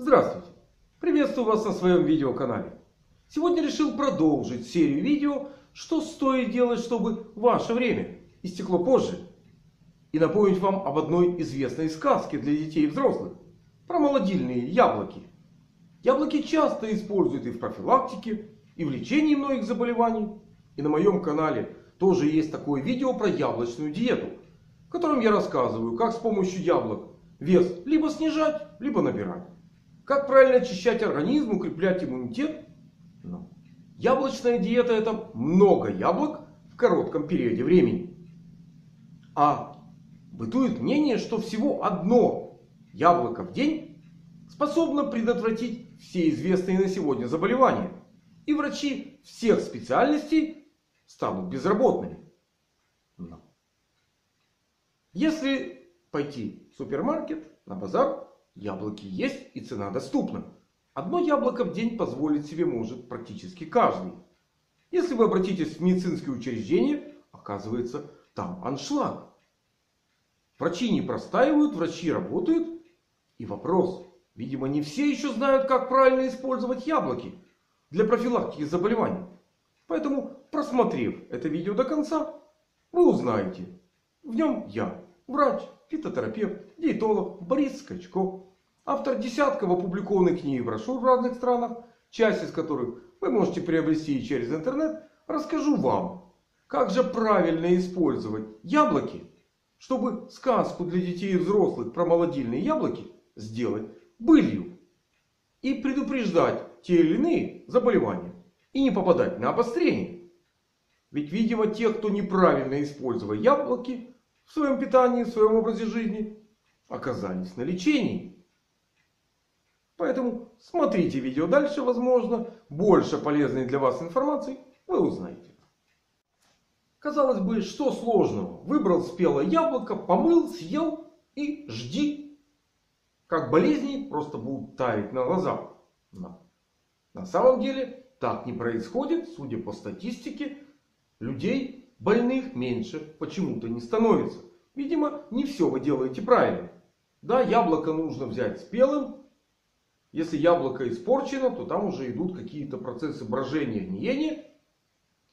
Здравствуйте! Приветствую вас на своем видеоканале. Сегодня решил продолжить серию видео, что стоит делать, чтобы ваше время истекло позже. И напомнить вам об одной известной сказке для детей и взрослых. Про молодильные яблоки. Яблоки часто используют и в профилактике, и в лечении многих заболеваний. И на моем канале тоже есть такое видео про яблочную диету. В котором я рассказываю, как с помощью яблок вес либо снижать, либо набирать. Как правильно очищать организм, укреплять иммунитет. Но яблочная диета это много яблок в коротком периоде времени. А бытует мнение, что всего одно яблоко в день способно предотвратить все известные на сегодня заболевания. И врачи всех специальностей станут безработными. Но. Если пойти в супермаркет, на базар, яблоки есть и цена доступна. Одно яблоко в день позволить себе может практически каждый. Если вы обратитесь в медицинские учреждения, оказывается там аншлаг. Врачи не простаивают, врачи работают. И вопрос. Видимо не все еще знают как правильно использовать яблоки для профилактики заболеваний. Поэтому просмотрев это видео до конца, вы узнаете. В нем я, врач, фитотерапевт, диетолог Борис Скачков. Автор десятков опубликованных книг и брошюр в разных странах, часть из которых вы можете приобрести через интернет, расскажу вам, как же правильно использовать яблоки, чтобы сказку для детей и взрослых про молодильные яблоки сделать былью. И предупреждать те или иные заболевания. И не попадать на обострение. Ведь, видимо, те, кто неправильно использовал яблоки в своем питании, в своем образе жизни, оказались на лечении. Поэтому смотрите видео дальше. Возможно, больше полезной для вас информации вы узнаете. Казалось бы, что сложного? Выбрал спелое яблоко, помыл, съел и жди. Как болезни просто будут таять на глазах. Но на самом деле так не происходит. Судя по статистике, людей больных меньше почему-то не становится. Видимо, не все вы делаете правильно. Да, яблоко нужно взять спелым. Если яблоко испорчено, то там уже идут какие-то процессы брожения, гниения.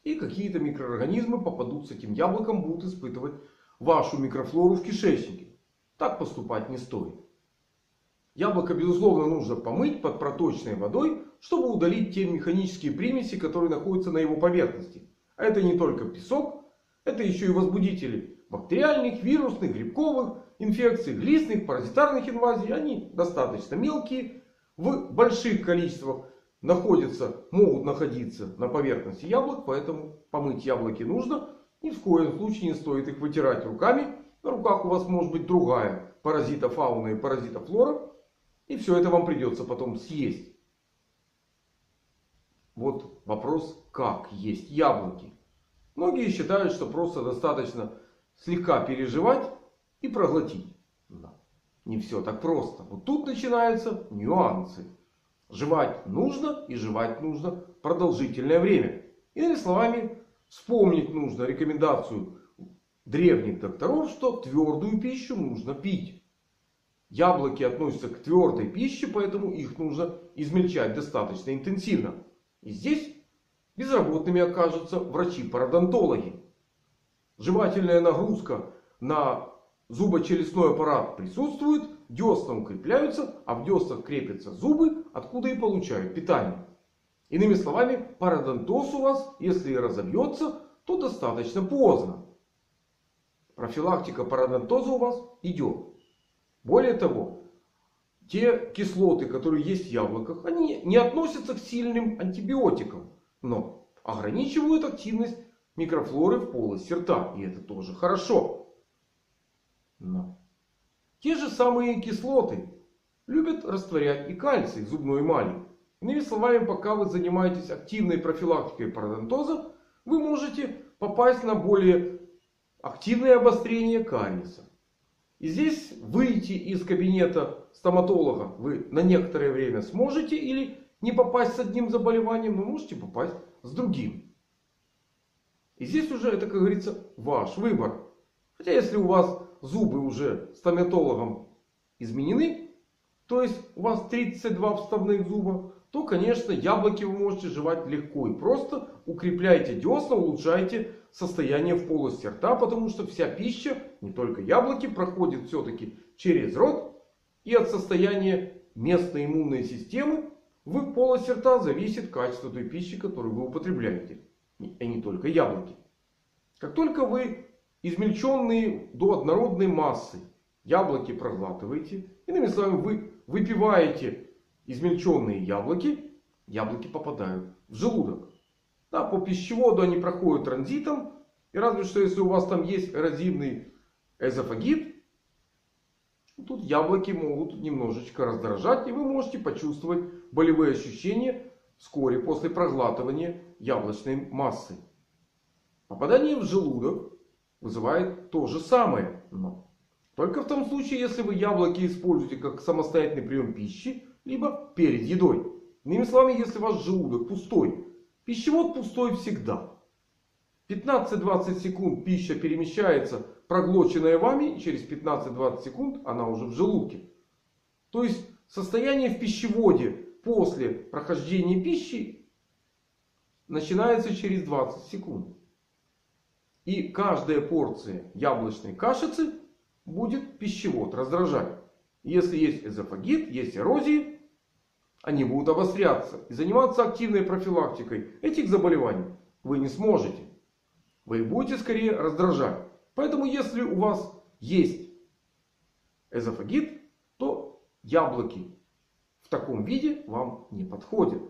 И какие-то микроорганизмы попадут с этим яблоком, будут испытывать вашу микрофлору в кишечнике. Так поступать не стоит. Яблоко, безусловно, нужно помыть под проточной водой, чтобы удалить те механические примеси, которые находятся на его поверхности. А это не только песок, это еще и возбудители бактериальных, вирусных, грибковых инфекций, глистных, паразитарных инвазий. Они достаточно мелкие в больших количествах находятся, могут находиться на поверхности яблок. Поэтому помыть яблоки нужно. Ни в коем случае не стоит их вытирать руками. На руках у вас может быть другая паразитофауна и паразитофлора. И все это вам придется потом съесть. Вот вопрос, как есть яблоки. Многие считают, что просто достаточно слегка переживать и проглотить. Не все так просто. Вот тут начинаются нюансы. Жевать нужно и жевать нужно продолжительное время. Иными словами, вспомнить нужно рекомендацию древних докторов, что твердую пищу нужно пить. Яблоки относятся к твердой пище, поэтому их нужно измельчать достаточно интенсивно. И здесь безработными окажутся врачи-пародонтологи. Жевательная нагрузка на Зубочелюстной аппарат присутствует, десна укрепляются, а в деснах крепятся зубы, откуда и получают питание. Иными словами, пародонтоз у вас, если и разобьется, то достаточно поздно. Профилактика пародонтоза у вас идет. Более того, те кислоты, которые есть в яблоках, они не относятся к сильным антибиотикам. Но ограничивают активность микрофлоры в полости рта. И это тоже хорошо. Но те же самые кислоты любят растворять и кальций в зубной эмали. Иными словами, пока вы занимаетесь активной профилактикой пародонтоза, вы можете попасть на более активное обострение кариеса. И здесь выйти из кабинета стоматолога вы на некоторое время сможете. Или не попасть с одним заболеванием, но можете попасть с другим. И здесь уже это, как говорится, ваш выбор. Хотя если у вас зубы уже стоматологом изменены, то есть у вас 32 вставных зуба, то, конечно, яблоки вы можете жевать легко и просто. Укрепляйте десна, улучшайте состояние в полости рта, потому что вся пища, не только яблоки, проходит все-таки через рот. И от состояния местной иммунной системы в полости рта зависит качество той пищи, которую вы употребляете. И не только яблоки. Как только вы измельченные до однородной массы яблоки проглатываете. Иными словами, вы выпиваете измельченные яблоки. Яблоки попадают в желудок. Да, по пищеводу они проходят транзитом. И разве что если у вас там есть эрозивный эзофагит. Тут яблоки могут немножечко раздражать. И вы можете почувствовать болевые ощущения вскоре после проглатывания яблочной массы. Попадание в желудок вызывает то же самое. Но только в том случае, если вы яблоки используете как самостоятельный прием пищи, либо перед едой. Иными словами, если ваш желудок пустой. Пищевод пустой всегда. 15-20 секунд пища перемещается, проглоченная вами. И через 15-20 секунд она уже в желудке. То есть состояние в пищеводе после прохождения пищи начинается через 20 секунд. И каждая порция яблочной кашицы будет пищевод раздражать. Если есть эзофагит, есть эрозии, они будут обостряться. И заниматься активной профилактикой этих заболеваний вы не сможете. Вы будете скорее раздражать. Поэтому если у вас есть эзофагит, то яблоки в таком виде вам не подходят.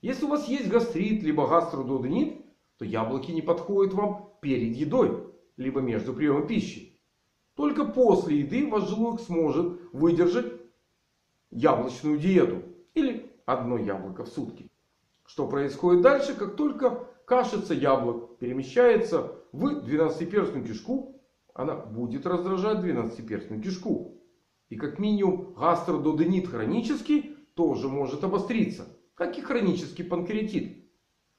Если у вас есть гастрит, либо гастродуоденит, то яблоки не подходят вам перед едой, либо между приемом пищи. Только после еды ваш желудок сможет выдержать яблочную диету. Или одно яблоко в сутки. Что происходит дальше? Как только кашица яблок перемещается в двенадцатиперстную кишку, она будет раздражать двенадцатиперстную кишку. И как минимум гастрододенит хронический тоже может обостриться. Как и хронический панкреатит.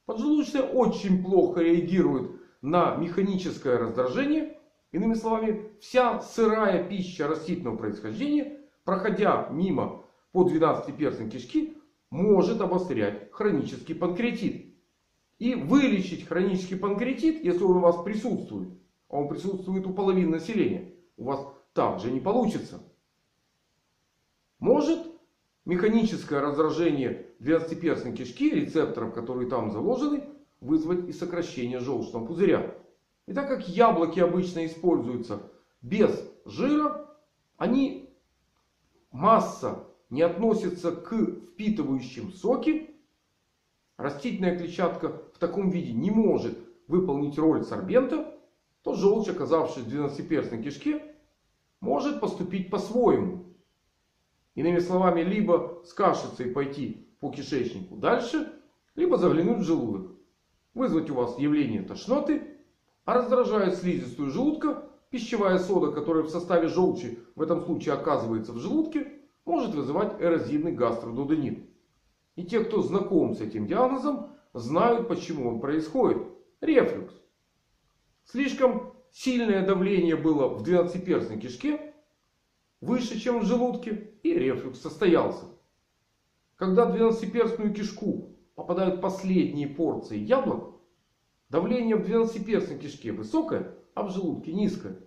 Поджелудочная очень плохо реагирует на механическое раздражение. Иными словами, вся сырая пища растительного происхождения, проходя мимо по 12-перстной кишки, может обострять хронический панкреатит. И вылечить хронический панкреатит, если он у вас присутствует, а он присутствует у половины населения, у вас также не получится. Может механическое раздражение 12-перстной кишки, рецепторов, которые там заложены, вызвать и сокращение желчного пузыря. И так как яблоки обычно используются без жира, они масса не относится к впитывающим соки. Растительная клетчатка в таком виде не может выполнить роль сорбента. То желчь, оказавшись в 12-перстной кишке, может поступить по-своему. Иными словами, либо с кашицей пойти по кишечнику дальше, либо заглянуть в желудок. Вызвать у вас явление тошноты, а раздражает слизистую желудка, пищевая сода, которая в составе желчи в этом случае оказывается в желудке, может вызывать эрозивный гастродуденит. И те, кто знаком с этим диагнозом, знают, почему он происходит. Рефлюкс. Слишком сильное давление было в двенадцатиперстной кишке выше, чем в желудке, и рефлюкс состоялся. Когда в двенадцатиперстную кишку попадают последние порции яблок, давление в двенадцатиперстной кишке высокое, а в желудке низкое.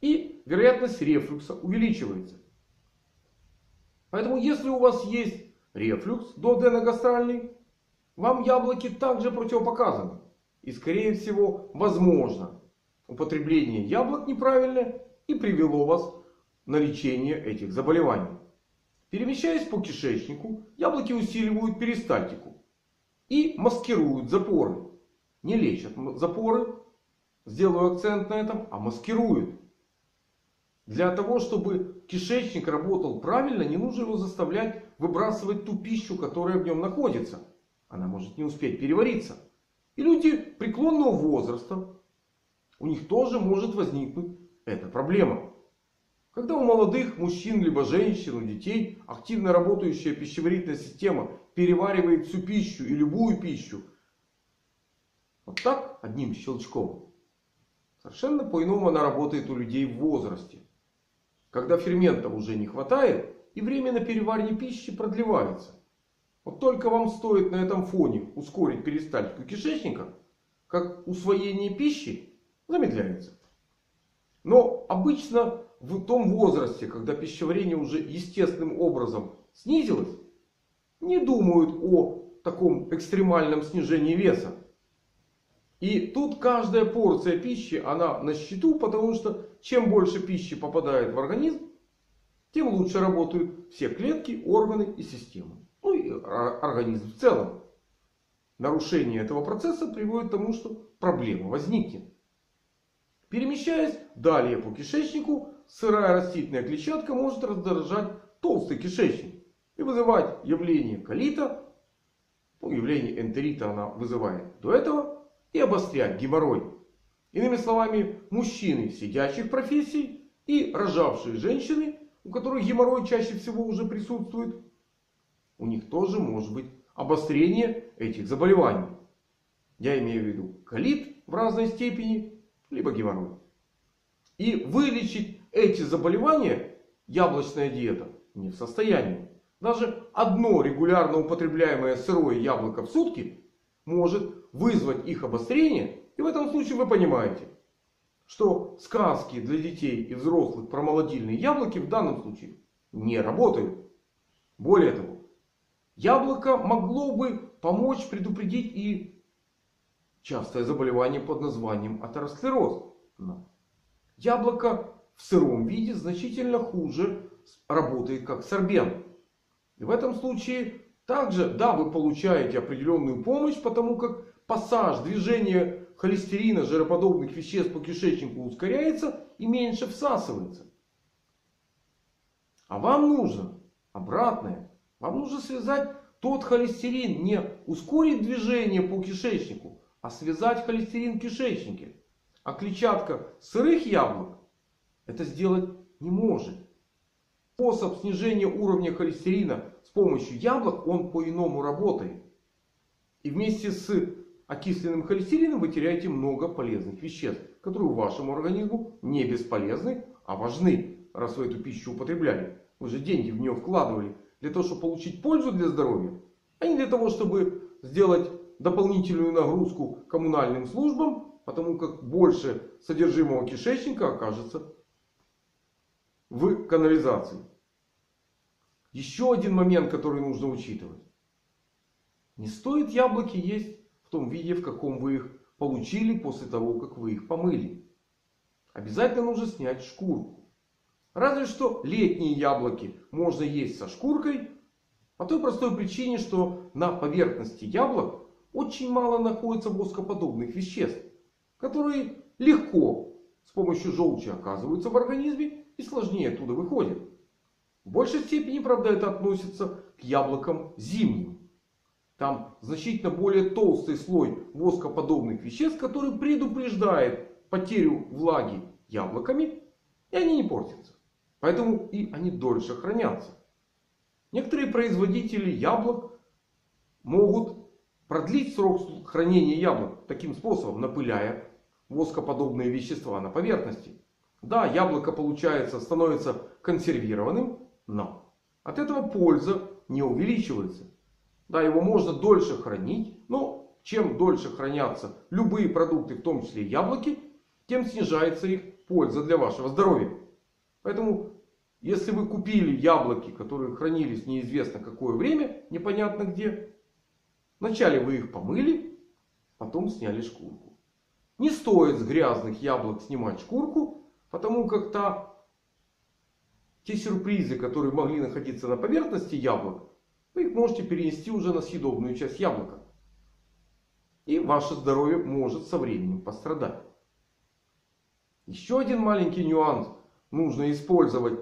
И вероятность рефлюкса увеличивается. Поэтому если у вас есть рефлюкс дуоденогастральный, вам яблоки также противопоказаны. И скорее всего возможно употребление яблок неправильное и привело вас на лечение этих заболеваний. Перемещаясь по кишечнику, яблоки усиливают перистальтику и маскируют запоры. Не лечат запоры, сделаю акцент на этом, а маскируют. Для того, чтобы кишечник работал правильно, не нужно его заставлять выбрасывать ту пищу, которая в нем находится. Она может не успеть перевариться. И люди преклонного возраста, у них тоже может возникнуть эта проблема. Когда у молодых мужчин, либо женщин, у детей активно работающая пищеварительная система переваривает всю пищу и любую пищу. Вот так, одним щелчком. Совершенно по-иному она работает у людей в возрасте. Когда ферментов уже не хватает, и время на переваривание пищи продлевается. Вот только вам стоит на этом фоне ускорить перистальтику кишечника, как усвоение пищи замедляется. Но обычно в том возрасте, когда пищеварение уже естественным образом снизилось, не думают о таком экстремальном снижении веса. И тут каждая порция пищи, она на счету, потому что чем больше пищи попадает в организм, тем лучше работают все клетки, органы и системы. Ну и организм в целом. Нарушение этого процесса приводит к тому, что проблема возникнет. Перемещаясь далее по кишечнику, сырая растительная клетчатка может раздражать толстый кишечник и вызывать явление колита. Ну, явление энтерита она вызывает до этого. И обострять геморрой. Иными словами, мужчины сидящих профессий и рожавшие женщины, у которых геморрой чаще всего уже присутствует, у них тоже может быть обострение этих заболеваний. Я имею в виду колит в разной степени, либо геморрой. И вылечить эти заболевания яблочная диета не в состоянии. Даже одно регулярно употребляемое сырое яблоко в сутки может вызвать их обострение. И в этом случае вы понимаете, что сказки для детей и взрослых про молодильные яблоки в данном случае не работают. Более того, яблоко могло бы помочь предупредить и частое заболевание под названием атеросклероз. Но яблоко в сыром виде значительно хуже работает как сорбент. И в этом случае также, да, вы получаете определенную помощь, потому как пассаж, движение холестерина, жироподобных веществ по кишечнику ускоряется и меньше всасывается. А вам нужно обратное. Вам нужно связать тот холестерин, не ускорить движение по кишечнику, а связать холестерин в кишечнике. А клетчатка сырых яблок это сделать не может. Способ снижения уровня холестерина с помощью яблок, он по-иному работает. И вместе с окисленным холестерином вы теряете много полезных веществ, которые вашему организму не бесполезны, а важны, раз вы эту пищу употребляли. Вы же деньги в нее вкладывали для того, чтобы получить пользу для здоровья, а не для того, чтобы сделать дополнительную нагрузку коммунальным службам, потому как больше содержимого кишечника окажется в канализации. Еще один момент, который нужно учитывать. Не стоит яблоки есть в том виде, в каком вы их получили после того, как вы их помыли. Обязательно нужно снять шкурку. Разве что летние яблоки можно есть со шкуркой. По той простой причине, что на поверхности яблок очень мало находится воскоподобных веществ. Которые легко с помощью желчи оказываются в организме и сложнее оттуда выходят. В большей степени, правда, это относится к яблокам зимним. Там значительно более толстый слой воскоподобных веществ, который предупреждает потерю влаги яблоками. И они не портятся. Поэтому и они дольше хранятся. Некоторые производители яблок могут продлить срок хранения яблок таким способом, напыляя воскоподобные вещества на поверхности. Да, яблоко получается становится консервированным, но от этого польза не увеличивается. Да, его можно дольше хранить, но чем дольше хранятся любые продукты, в том числе яблоки, тем снижается их польза для вашего здоровья. Поэтому, если вы купили яблоки, которые хранились неизвестно какое время, непонятно где, вначале вы их помыли, потом сняли шкурку. Не стоит с грязных яблок снимать шкурку, потому как та те сюрпризы, которые могли находиться на поверхности яблок, вы их можете перенести уже на съедобную часть яблока. И ваше здоровье может со временем пострадать. Еще один маленький нюанс. Нужно использовать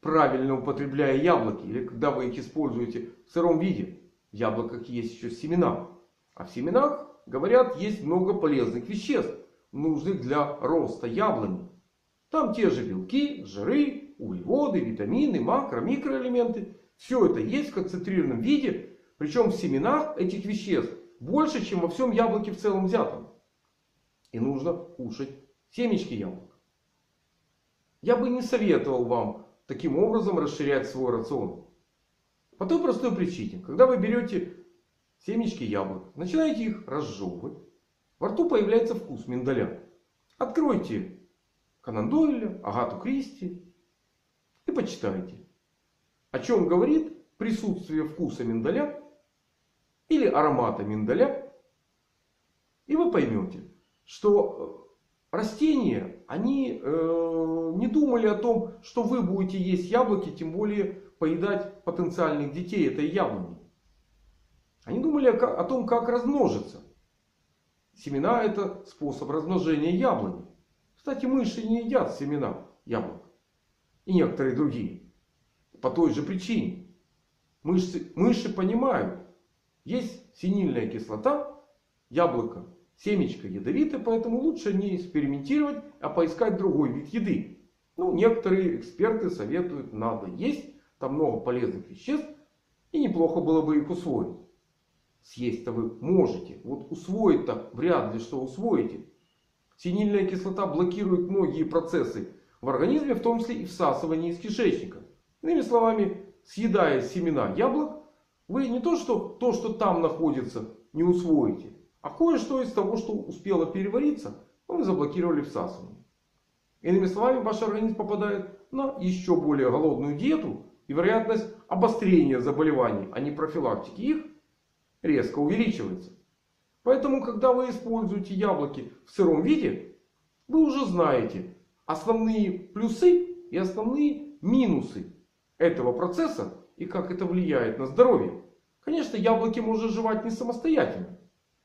правильно употребляя яблоки. Или когда вы их используете в сыром виде. В яблоках есть еще семена. А в семенах, говорят, есть много полезных веществ. Нужных для роста яблони. Там те же белки, жиры, углеводы, витамины, макро, микроэлементы. Все это есть в концентрированном виде. Причем в семенах этих веществ больше, чем во всем яблоке в целом взятом. И нужно кушать семечки яблок. Я бы не советовал вам таким образом расширять свой рацион? По той простой причине. Когда вы берете семечки яблок, начинаете их разжевывать. Во рту появляется вкус миндаля. Откройте Конан Дойля, Агату Кристи и почитайте. О чем говорит присутствие вкуса миндаля или аромата миндаля. И вы поймете, что растения, они э, не думали о том, что вы будете есть яблоки, тем более поедать потенциальных детей этой яблони. Они думали о том, как размножиться. Семена это способ размножения яблони. Кстати, мыши не едят семена яблок. И некоторые другие. По той же причине. Мышцы, мыши понимают. Есть синильная кислота. Яблоко, семечко ядовитое. Поэтому лучше не экспериментировать, а поискать другой вид еды. Ну, некоторые эксперты советуют, надо есть. Там много полезных веществ. И неплохо было бы их усвоить. Съесть-то вы можете. Вот усвоить-то вряд ли что усвоите. Синильная кислота блокирует многие процессы в организме, в том числе и всасывание из кишечника. Иными словами, съедая семена яблок, вы не то, что то, что там находится, не усвоите. А кое-что из того, что успело перевариться, вы заблокировали всасывание. Иными словами, ваш организм попадает на еще более голодную диету. И вероятность обострения заболеваний, а не профилактики их, резко увеличивается. Поэтому, когда вы используете яблоки в сыром виде, вы уже знаете основные плюсы и основные минусы этого процесса и как это влияет на здоровье. Конечно, яблоки можно жевать не самостоятельно.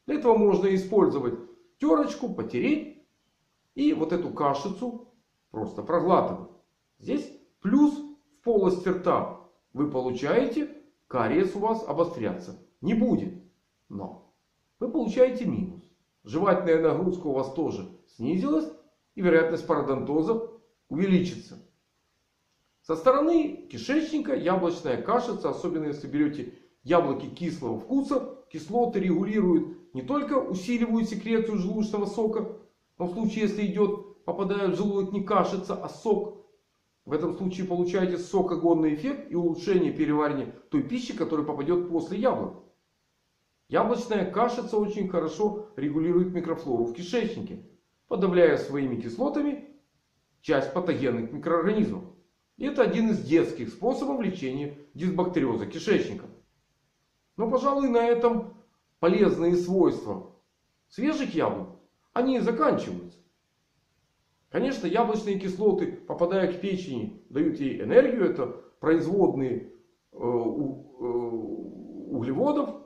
Для этого можно использовать терочку, потереть и вот эту кашицу просто проглатывать. Здесь плюс в полости рта вы получаете, кариес у вас обостряться не будет. Но вы получаете минус. Жевательная нагрузка у вас тоже снизилась. И вероятность пародонтоза увеличится. Со стороны кишечника яблочная кашица, особенно если берете яблоки кислого вкуса, кислоты регулируют не только усиливают секрецию желудочного сока, но в случае, если идет, попадает в желудок не кашица, а сок, в этом случае получаете сокогонный эффект и улучшение переваривания той пищи, которая попадет после яблок. Яблочная кашица очень хорошо регулирует микрофлору в кишечнике, подавляя своими кислотами часть патогенных микроорганизмов. И это один из детских способов лечения дисбактериоза кишечника. Но, пожалуй, на этом полезные свойства свежих яблок, они заканчиваются. Конечно, яблочные кислоты, попадая к печени, дают ей энергию. Это производные э, э, углеводов.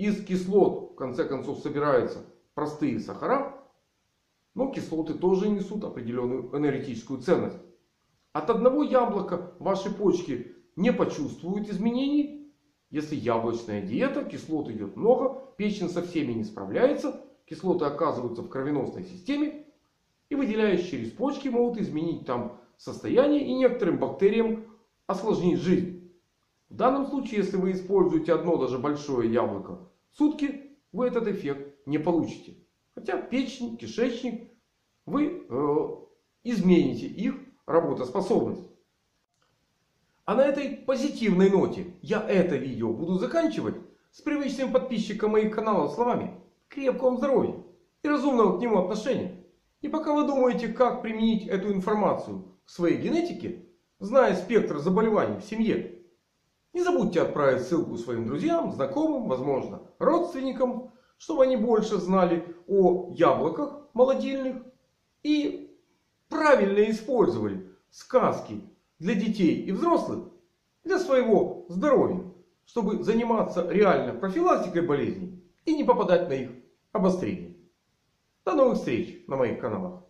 Из кислот, в конце концов, собираются простые сахара. Но кислоты тоже несут определенную энергетическую ценность. От одного яблока ваши почки не почувствуют изменений. Если яблочная диета, кислот идет много, печень со всеми не справляется. Кислоты оказываются в кровеносной системе. И выделяясь через почки могут изменить там состояние и некоторым бактериям осложнить жизнь. В данном случае, если вы используете одно даже большое яблоко сутки вы этот эффект не получите. Хотя печень, кишечник, вы э, измените их работоспособность. А на этой позитивной ноте я это видео буду заканчивать с привычным подписчиком моих каналов словами крепкого здоровья и разумного к нему отношения. И пока вы думаете, как применить эту информацию в своей генетике, зная спектр заболеваний в семье, не забудьте отправить ссылку своим друзьям, знакомым, возможно, родственникам, чтобы они больше знали о яблоках молодильных и правильно использовали сказки для детей и взрослых для своего здоровья, чтобы заниматься реально профилактикой болезней и не попадать на их обострение. До новых встреч на моих каналах.